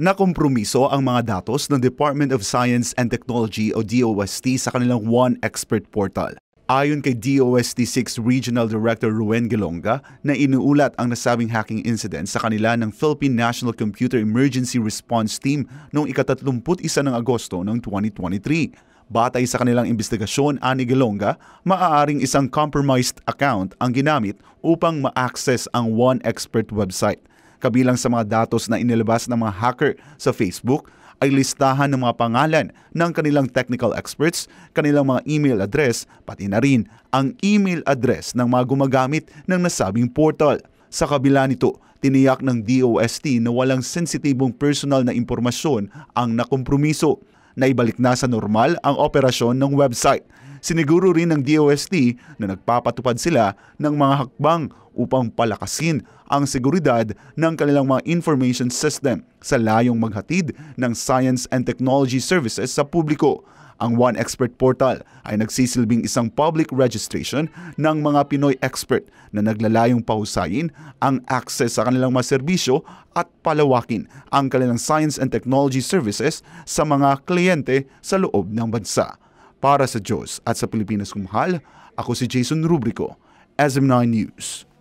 Nakompromiso ang mga datos ng Department of Science and Technology o DOST sa kanilang One Expert Portal. Ayon kay DOST 6 Regional Director Ruen Gelonga na inuulat ang nasabing hacking incident sa kanila ng Philippine National Computer Emergency Response Team noong ika-31 ng Agosto ng 2023. Batay sa kanilang investigasyon, ani Gelonga, maaaring isang compromised account ang ginamit upang ma-access ang One Expert website. Kabilang sa mga datos na inilabas ng mga hacker sa Facebook ay listahan ng mga pangalan ng kanilang technical experts, kanilang mga email address, pati na rin ang email address ng mga gumagamit ng nasabing portal. Sa kabila nito, tiniyak ng DOST na walang sensitibong personal na impormasyon ang nakompromiso. Naibalik na sa normal ang operasyon ng website. Siniguro rin ng DOST na nagpapatupad sila ng mga hakbang upang palakasin ang seguridad ng kanilang mga information system sa layong maghatid ng science and technology services sa publiko. Ang One Expert Portal ay nagsisilbing isang public registration ng mga Pinoy expert na naglalayong pahusayin ang access sa kanilang mga serbisyo at palawakin ang kanilang science and technology services sa mga kliyente sa loob ng bansa. Para sa Diyos at sa Pilipinas kumahal, ako si Jason Rubrico, SM9 News.